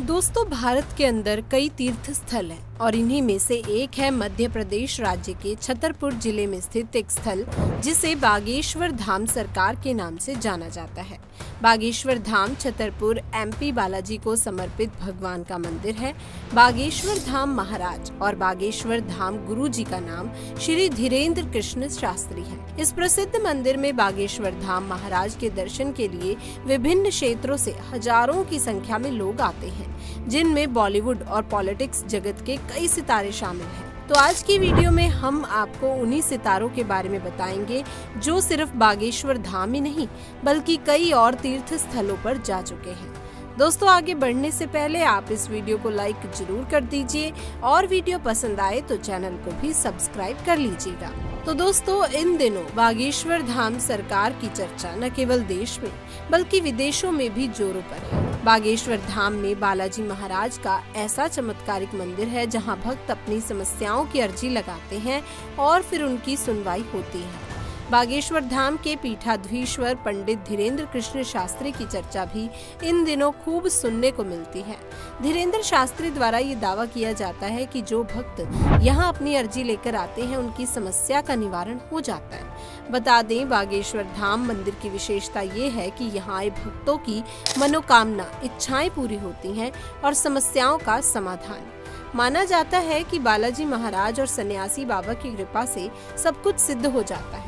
दोस्तों, भारत के अंदर कई तीर्थ स्थल हैं और इन्हीं में से एक है मध्य प्रदेश राज्य के छतरपुर ज़िले में स्थित एक स्थल, जिसे बागेश्वर धाम सरकार के नाम से जाना जाता है। बागेश्वर धाम छतरपुर एमपी बालाजी को समर्पित भगवान का मंदिर है। बागेश्वर धाम महाराज और बागेश्वर धाम गुरु जी का नाम श्री धीरेन्द्र कृष्ण शास्त्री है। इस प्रसिद्ध मंदिर में बागेश्वर धाम महाराज के दर्शन के लिए विभिन्न क्षेत्रों से हज़ारों की संख्या में लोग आते हैं। जिनमें बॉलीवुड और पॉलिटिक्स जगत के कई सितारे शामिल हैं। तो आज की वीडियो में हम आपको उन्हीं सितारों के बारे में बताएँगे जो सिर्फ़ बागेश्वर धाम ही नहीं, बल्कि कई और तीर्थ स्थलों पर जा चुके हैं। दोस्तों, आगे बढ़ने से पहले आप इस वीडियो को लाइक ज़रूर कर दीजिए और वीडियो पसंद आए तो चैनल को भी सब्सक्राइब कर लीजिएगा। तो दोस्तों, इन दिनों बागेश्वर धाम सरकार की चर्चा न केवल देश में, बल्कि विदेशों में भी जोरों पर है। बागेश्वर धाम में बालाजी महाराज का ऐसा चमत्कारिक मंदिर है जहाँ भक्त अपनी समस्याओं की अर्जी लगाते हैं और फिर उनकी सुनवाई होती है। बागेश्वर धाम के पीठाधीश्वर पंडित धीरेन्द्र कृष्ण शास्त्री की चर्चा भी इन दिनों खूब सुनने को मिलती है। धीरेन्द्र शास्त्री द्वारा ये दावा किया जाता है कि जो भक्त यहाँ अपनी अर्जी लेकर आते हैं, उनकी समस्या का निवारण हो जाता है। बता दें, बागेश्वर धाम मंदिर की विशेषता ये है कि यहाँ आए भक्तों की मनोकामना, इच्छाएँ पूरी होती हैं और समस्याओं का समाधान। माना जाता है कि बालाजी महाराज और सन्यासी बाबा की कृपा से सब कुछ सिद्ध हो जाता है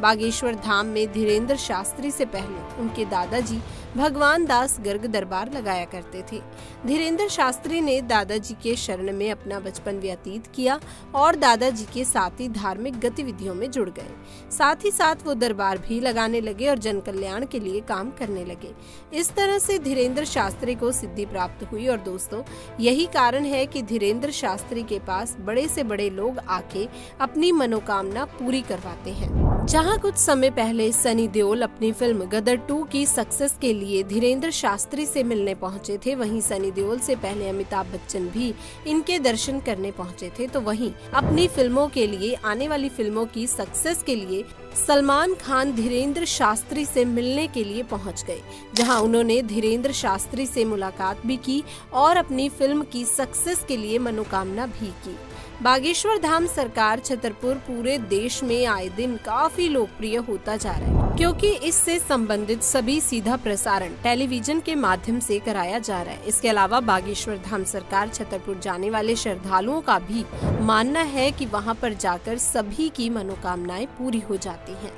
बागेश्वर धाम में धीरेन्द्र शास्त्री से पहले उनके दादाजी भगवान दास गर्ग दरबार लगाया करते थे। धीरेन्द्र शास्त्री ने दादाजी के शरण में अपना बचपन व्यतीत किया और दादाजी के साथ ही धार्मिक गतिविधियों में जुड़ गए। साथ ही साथ वो दरबार भी लगाने लगे और जन कल्याण के लिए काम करने लगे। इस तरह से धीरेन्द्र शास्त्री को सिद्धि प्राप्त हुई और दोस्तों, यही कारण है कि धीरेन्द्र शास्त्री के पास बड़े से बड़े लोग आके अपनी मनोकामना पूरी करवाते हैं। जहाँ कुछ समय पहले सनी देओल अपनी फ़िल्म गदर टू की सक्सेस के लिए धीरेन्द्र शास्त्री से मिलने पहुँचे थे, वहीं सनी देओल से पहले अमिताभ बच्चन भी इनके दर्शन करने पहुँचे थे। तो वहीं अपनी फ़िल्मों के लिए, आने वाली फ़िल्मों की सक्सेस के लिए सलमान खान धीरेन्द्र शास्त्री से मिलने के लिए पहुँच गए, जहाँ उन्होंने धीरेन्द्र शास्त्री से मुलाकात भी की और अपनी फ़िल्म की सक्सेस के लिए मनोकामना भी की। बागेश्वर धाम सरकार छतरपुर पूरे देश में आए दिन काफ़ी लोकप्रिय होता जा रहा है, क्योंकि इससे संबंधित सभी सीधा प्रसारण टेलीविज़न के माध्यम से कराया जा रहा है। इसके अलावा बागेश्वर धाम सरकार छतरपुर जाने वाले श्रद्धालुओं का भी मानना है कि वहाँ पर जाकर सभी की मनोकामनाएँ पूरी हो जाती हैं।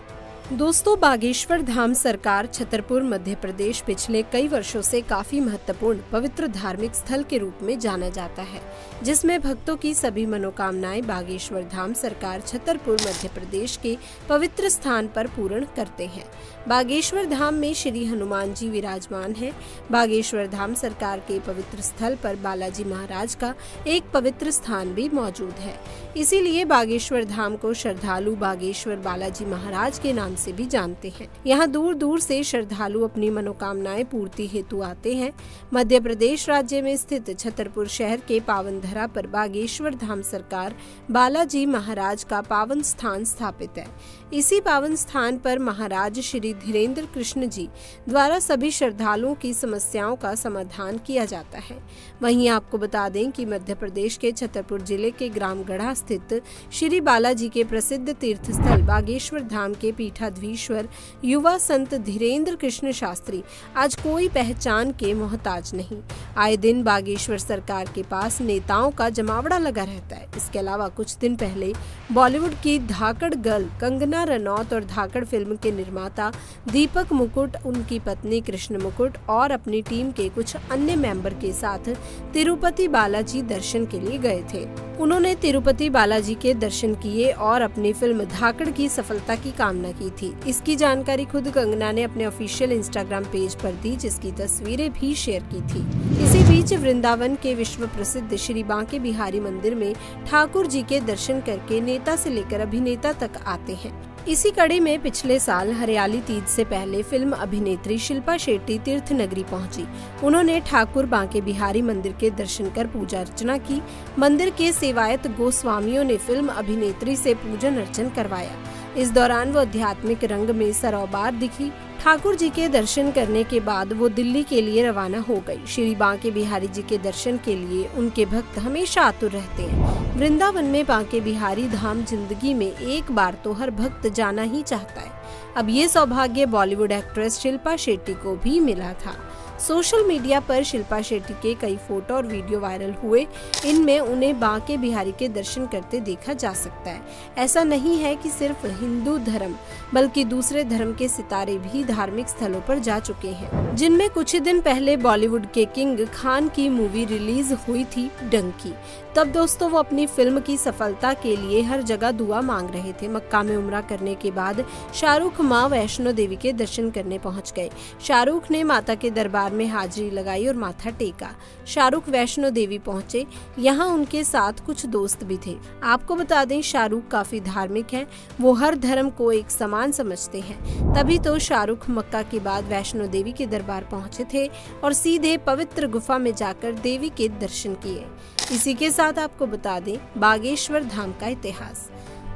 दोस्तों, बागेश्वर धाम सरकार छतरपुर, मध्य प्रदेश पिछले कई वर्षों से काफ़ी महत्वपूर्ण, पवित्र धार्मिक स्थल के रूप में जाना जाता है, जिसमें भक्तों की सभी मनोकामनाएँ बागेश्वर धाम सरकार छतरपुर, मध्य प्रदेश के पवित्र स्थान पर पूर्ण करते हैं। बागेश्वर धाम में श्री हनुमान जी विराजमान है। बागेश्वर धाम सरकार के पवित्र स्थल पर बालाजी महाराज का एक पवित्र स्थान भी मौजूद है। इसीलिए बागेश्वर धाम को श्रद्धालु बागेश्वर बालाजी महाराज के नाम से भी जानते हैं। यहाँ दूर दूर से श्रद्धालु अपनी मनोकामनाएँ पूर्ति हेतु आते हैं। मध्य प्रदेश राज्य में स्थित छतरपुर शहर के पावन धरा पर बागेश्वर धाम सरकार बालाजी महाराज का पावन स्थान स्थापित है। इसी पावन स्थान पर महाराज श्री धीरेन्द्र कृष्ण जी द्वारा सभी श्रद्धालुओं की समस्याओं का समाधान किया जाता है। वहीं आपको बता दें कि मध्य प्रदेश के छतरपुर ज़िले के ग्राम गढ़ा स्थित श्री बालाजी के प्रसिद्ध तीर्थ स्थल बागेश्वर धाम के पीठाधीश्वर युवा संत धीरेन्द्र कृष्ण शास्त्री, आज कोई पहचान के मोहताज नहीं। आए दिन बागेश्वर सरकार के पास नेताओं का जमावड़ा लगा रहता है। इसके अलावा कुछ दिन पहले बॉलीवुड की धाकड़ गर्ल कंगना रनौत और धाकड़ फ़िल्म के निर्माता दीपक मुकुट, उनकी पत्नी कृष्ण मुकुट और अपनी टीम के कुछ अन्य मेंबर के साथ तिरुपति बालाजी दर्शन के लिए गए थे। उन्होंने तिरुपति बालाजी के दर्शन किए और अपनी फ़िल्म धाकड़ की सफलता की कामना की थी। इसकी जानकारी खुद कंगना ने अपने ऑफिशियल इंस्टाग्राम पेज पर दी, जिसकी तस्वीरें भी शेयर की थी। इसी बीच वृंदावन के विश्व प्रसिद्ध श्री बांके बिहारी मंदिर में ठाकुर जी के दर्शन करके नेता से लेकर अभिनेता तक आते हैं। इसी कड़ी में पिछले साल हरियाली तीज से पहले फ़िल्म अभिनेत्री शिल्पा शेट्टी तीर्थ नगरी पहुँची। उन्होंने ठाकुर बांके बिहारी मंदिर के दर्शन कर पूजा अर्चना की। मंदिर के सेवायत गोस्वामियों ने फ़िल्म अभिनेत्री से पूजन अर्चन करवाया। इस दौरान वो आध्यात्मिक रंग में सरोबार दिखी। ठाकुर जी के दर्शन करने के बाद वो दिल्ली के लिए रवाना हो गई। श्री बांके बिहारी जी के दर्शन के लिए उनके भक्त हमेशा आतुर रहते हैं। वृंदावन में बांके बिहारी धाम ज़िंदगी में एक बार तो हर भक्त जाना ही चाहता है। अब ये सौभाग्य बॉलीवुड एक्ट्रेस शिल्पा शेट्टी को भी मिला था। सोशल मीडिया पर शिल्पा शेट्टी के कई फ़ोटो और वीडियो वायरल हुए। इनमें उन्हें बांके बिहारी के दर्शन करते देखा जा सकता है। ऐसा नहीं है कि सिर्फ़ हिंदू धर्म, बल्कि दूसरे धर्म के सितारे भी धार्मिक स्थलों पर जा चुके हैं। जिनमें कुछ ही दिन पहले बॉलीवुड के किंग खान की मूवी रिलीज़ हुई थी, डंकी। तब दोस्तों वो अपनी फ़िल्म की सफलता के लिए हर जगह दुआ मांग रहे थे। मक्का में उम्र करने के बाद शाहरुख माँ वैष्णो देवी के दर्शन करने पहुँच गए। शाहरुख ने माता के दरबार में हाजिरी लगाई और माथा टेका। शाहरुख वैष्णो देवी पहुँचे। यहाँ उनके साथ कुछ दोस्त भी थे। आपको बता दें, शाहरुख काफ़ी धार्मिक हैं। वो हर धर्म को एक समान समझते हैं। तभी तो शाहरुख मक्का के बाद वैष्णो देवी के दरबार पहुँचे थे और सीधे पवित्र गुफा में जाकर देवी के दर्शन किए। इसी के साथ आपको बता दें, बागेश्वर धाम का इतिहास।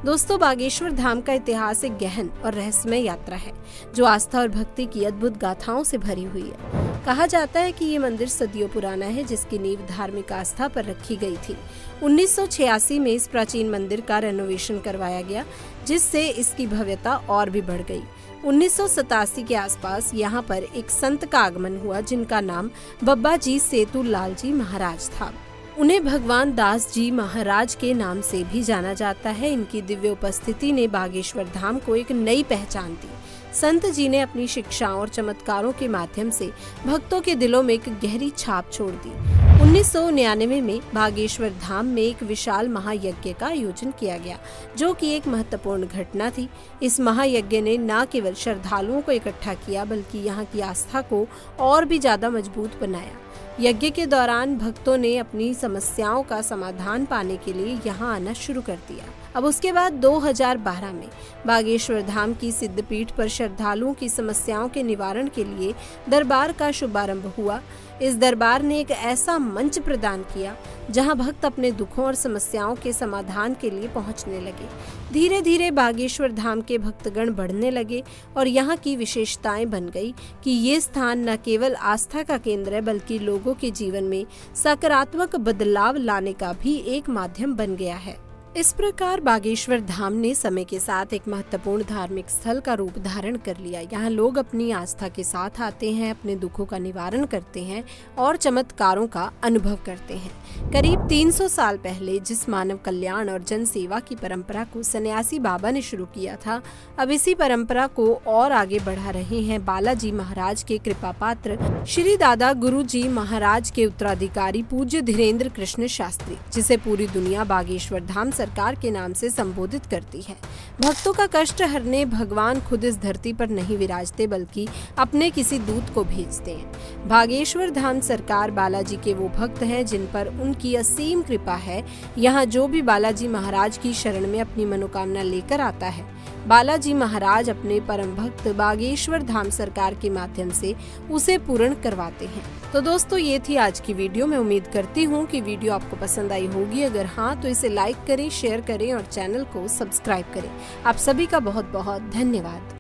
दोस्तों, बागेश्वर धाम का इतिहास एक गहन और रहस्यमय यात्रा है, जो आस्था और भक्ति की अद्भुत गाथाओं से भरी हुई है। कहा जाता है कि ये मंदिर सदियों पुराना है, जिसकी नींव धार्मिक आस्था पर रखी गई थी। 1986 में इस प्राचीन मंदिर का रेनोवेशन करवाया गया, जिससे इसकी भव्यता और भी बढ़ गई। उन्नीस सौ सतासी के आसपास यहाँ पर एक संत का आगमन हुआ, जिनका नाम बब्बा जी सेतु लाल जी महाराज था। उन्हें भगवान दास जी महाराज के नाम से भी जाना जाता है। इनकी दिव्य उपस्थिति ने बागेश्वर धाम को एक नई पहचान दी। संत जी ने अपनी शिक्षाओं और चमत्कारों के माध्यम से भक्तों के दिलों में एक गहरी छाप छोड़ दी। उन्नीस में बागेश्वर धाम में एक विशाल महायज्ञ का आयोजन किया गया, जो कि एक महत्वपूर्ण घटना थी। इस महायज्ञ ने न केवल श्रद्धालुओं को इकट्ठा किया, बल्कि यहाँ की आस्था को और भी ज़्यादा मज़बूत बनाया। यज्ञ के दौरान भक्तों ने अपनी समस्याओं का समाधान पाने के लिए यहाँ आना शुरू कर दिया। अब उसके बाद 2012 में बागेश्वर धाम की सिद्धपीठ पर श्रद्धालुओं की समस्याओं के निवारण के लिए दरबार का शुभारंभ हुआ। इस दरबार ने एक ऐसा मंच प्रदान किया, जहाँ भक्त अपने दुखों और समस्याओं के समाधान के लिए पहुँचने लगे। धीरे धीरे बागेश्वर धाम के भक्तगण बढ़ने लगे और यहाँ की विशेषताएँ बन गई कि ये स्थान न केवल आस्था का केंद्र है, बल्कि लोगों के जीवन में सकारात्मक बदलाव लाने का भी एक माध्यम बन गया है। इस प्रकार बागेश्वर धाम ने समय के साथ एक महत्वपूर्ण धार्मिक स्थल का रूप धारण कर लिया। यहाँ लोग अपनी आस्था के साथ आते हैं, अपने दुखों का निवारण करते हैं और चमत्कारों का अनुभव करते हैं। करीब 300 साल पहले जिस मानव कल्याण और जन सेवा की परंपरा को सन्यासी बाबा ने शुरू किया था, अब इसी परंपरा को और आगे बढ़ा रहे हैं। बालाजी महाराज के कृपा पात्र श्री दादा गुरु जी महाराज के उत्तराधिकारी पूज्य धीरेन्द्र कृष्ण शास्त्री, जिसे पूरी दुनिया बागेश्वर धाम सरकार के नाम से संबोधित करती है। भक्तों का कष्ट हरने भगवान खुद इस धरती पर नहीं विराजते, बल्कि अपने किसी दूत को भेजते हैं। भागेश्वर धाम सरकार बालाजी के वो भक्त हैं, जिन पर उनकी असीम कृपा है। यहाँ जो भी बालाजी महाराज की शरण में अपनी मनोकामना लेकर आता है, बालाजी महाराज अपने परम भक्त बागेश्वर धाम सरकार के माध्यम से उसे पूर्ण करवाते हैं। तो दोस्तों, ये थी आज की वीडियो। मैं उम्मीद करती हूँ कि वीडियो आपको पसंद आई होगी। अगर हाँ तो इसे लाइक करें शेयर करें और चैनल को सब्सक्राइब करें। आप सभी का बहुत बहुत धन्यवाद।